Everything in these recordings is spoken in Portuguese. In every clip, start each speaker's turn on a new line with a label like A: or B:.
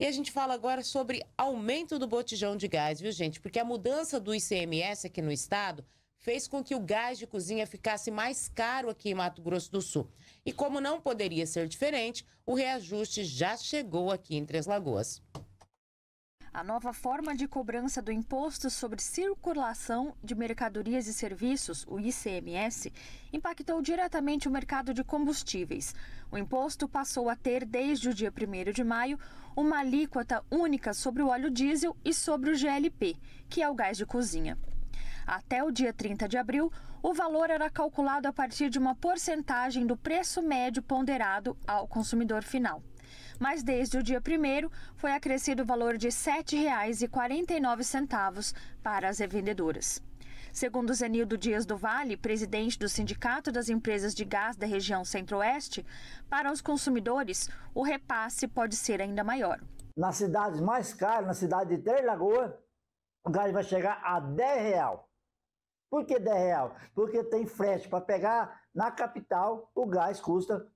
A: E a gente fala agora sobre aumento do botijão de gás, viu, gente? Porque a mudança do ICMS aqui no estado fez com que o gás de cozinha ficasse mais caro aqui em Mato Grosso do Sul. E como não poderia ser diferente, o reajuste já chegou aqui em Três Lagoas.
B: A nova forma de cobrança do Imposto sobre Circulação de Mercadorias e Serviços, o ICMS, impactou diretamente o mercado de combustíveis. O imposto passou a ter, desde o dia 1 de maio, uma alíquota única sobre o óleo diesel e sobre o GLP, que é o gás de cozinha. Até o dia 30 de abril, o valor era calculado a partir de uma porcentagem do preço médio ponderado ao consumidor final mas desde o dia 1 foi acrescido o valor de R$ 7,49 para as revendedoras. Segundo Zenildo Dias do Vale, presidente do Sindicato das Empresas de Gás da região Centro-Oeste, para os consumidores, o repasse pode ser ainda maior.
C: Nas cidades mais caras, na cidade de Três Lagoas, o gás vai chegar a 10 real. Por que 10 real? Porque tem frete para pegar na capital, o gás custa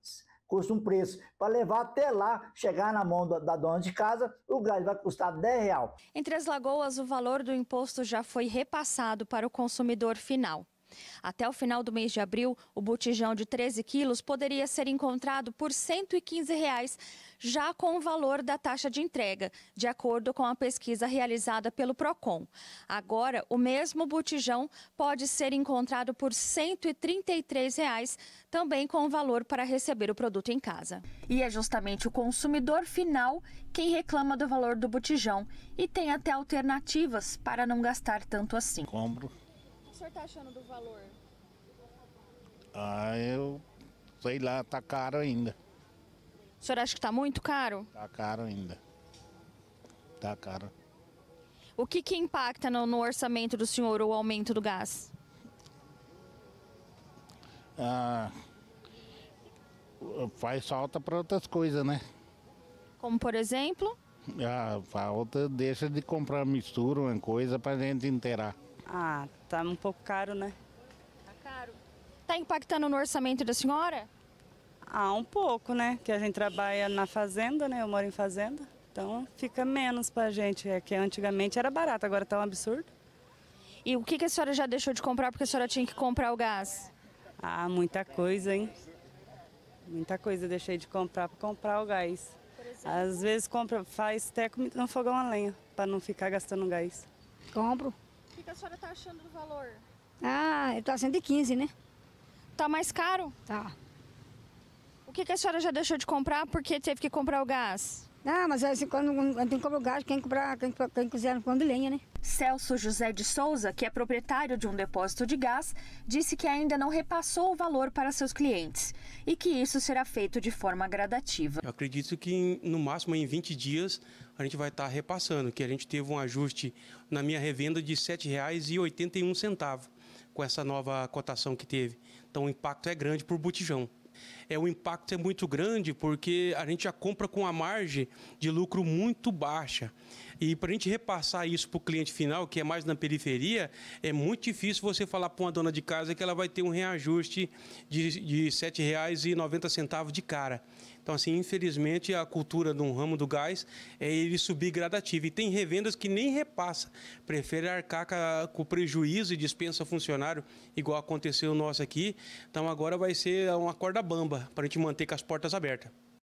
C: custa um preço. Para levar até lá, chegar na mão da, da, dona de casa, o gás vai custar 10 real.
B: Entre as lagoas, o valor do imposto já foi repassado para o consumidor final. Até o final do mês de abril, o botijão de 13 quilos poderia ser encontrado por 115 reais, já com o valor da taxa de entrega, de acordo com a pesquisa realizada pelo PROCON. Agora, o mesmo botijão pode ser encontrado por 133 reais, também com o valor para receber o produto em casa. E é justamente o consumidor final quem reclama do valor do botijão e tem até alternativas para não gastar tanto assim.
D: Compro
B: senhor está achando do valor?
D: Ah, eu sei lá, tá caro ainda.
B: O senhor acha que está muito caro?
D: Tá caro ainda. Tá caro.
B: O que, que impacta no, no orçamento do senhor o aumento do gás?
D: Ah, faz falta para outras coisas, né?
B: Como por exemplo?
D: Ah, falta, deixa de comprar mistura, uma coisa para gente inteirar.
E: Ah, tá um pouco caro, né?
B: Tá caro. Tá impactando no orçamento da senhora?
E: Ah, um pouco, né? Que a gente trabalha na fazenda, né? Eu moro em fazenda. Então fica menos pra gente. É que antigamente era barato, agora tá um absurdo.
B: E o que, que a senhora já deixou de comprar porque a senhora tinha que comprar o gás?
E: Ah, muita coisa, hein? Muita coisa eu deixei de comprar para comprar o gás. Às vezes compra, faz até comida no fogão a lenha, para não ficar gastando gás.
F: Compro.
B: Que, que a senhora está achando do valor?
F: Ah, eu tô a 115, né?
B: Tá mais caro?
F: Tá.
B: O que, que a senhora já deixou de comprar porque teve que comprar o gás?
F: Ah, mas assim, quando tem que comprar o gás, quem, comprar, quem, quem quiser de lenha, né?
B: Celso José de Souza, que é proprietário de um depósito de gás, disse que ainda não repassou o valor para seus clientes e que isso será feito de forma gradativa.
G: Eu acredito que no máximo em 20 dias a gente vai estar repassando, que a gente teve um ajuste na minha revenda de R$ 7,81 com essa nova cotação que teve. Então o impacto é grande por botijão é, o impacto é muito grande porque a gente já compra com a margem de lucro muito baixa. E para a gente repassar isso para o cliente final, que é mais na periferia, é muito difícil você falar para uma dona de casa que ela vai ter um reajuste de, de R$ 7,90 de cara. Então, assim, infelizmente, a cultura no ramo do gás é ele subir gradativo. E tem revendas que nem repassa, prefere arcar com prejuízo e dispensa funcionário, igual aconteceu o nosso aqui. Então, agora vai ser uma corda bamba para a gente manter com as portas abertas.